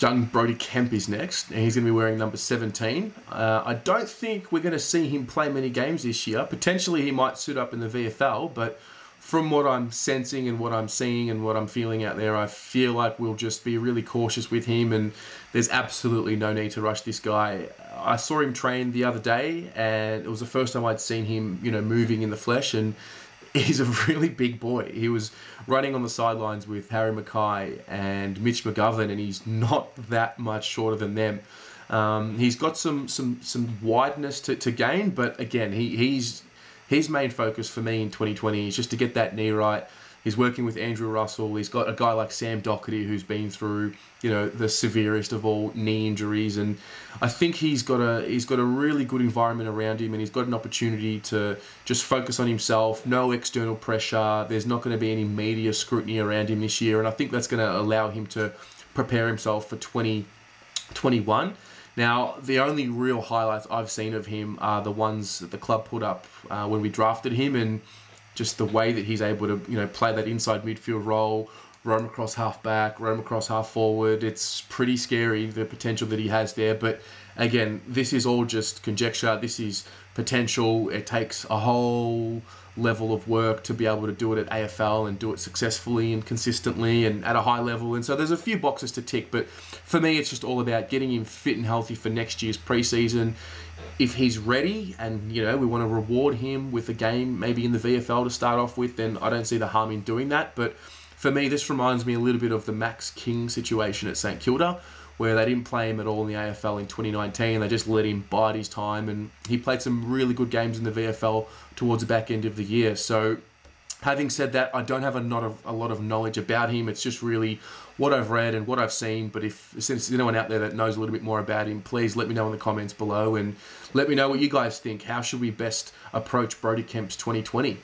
Young Brodie Kemp is next, and he's going to be wearing number 17. Uh, I don't think we're going to see him play many games this year. Potentially, he might suit up in the VFL, but from what I'm sensing and what I'm seeing and what I'm feeling out there, I feel like we'll just be really cautious with him, and there's absolutely no need to rush this guy. I saw him train the other day, and it was the first time I'd seen him, you know, moving in the flesh, and he's a really big boy. He was running on the sidelines with Harry McKay and Mitch McGovern, and he's not that much shorter than them. Um, he's got some some some wideness to, to gain, but again, he, he's his main focus for me in 2020 is just to get that knee right. He's working with Andrew Russell. He's got a guy like Sam Docherty who's been through, you know, the severest of all knee injuries, and I think he's got a he's got a really good environment around him, and he's got an opportunity to just focus on himself. No external pressure. There's not going to be any media scrutiny around him this year, and I think that's going to allow him to prepare himself for 2021. Now, the only real highlights I've seen of him are the ones that the club put up uh, when we drafted him, and just the way that he's able to, you know, play that inside midfield role, roam across half back, roam across half forward. It's pretty scary the potential that he has there. But again, this is all just conjecture. This is potential. It takes a whole level of work to be able to do it at AFL and do it successfully and consistently and at a high level. And so there's a few boxes to tick, but for me, it's just all about getting him fit and healthy for next year's preseason if he's ready and you know we want to reward him with a game maybe in the VFL to start off with, then I don't see the harm in doing that. But for me, this reminds me a little bit of the Max King situation at St Kilda, where they didn't play him at all in the AFL in 2019. They just let him bide his time, and he played some really good games in the VFL towards the back end of the year. So having said that, I don't have a lot of a lot of knowledge about him. It's just really what I've read and what I've seen. But if since anyone out there that knows a little bit more about him, please let me know in the comments below and let me know what you guys think. How should we best approach Brodie Kemp's 2020?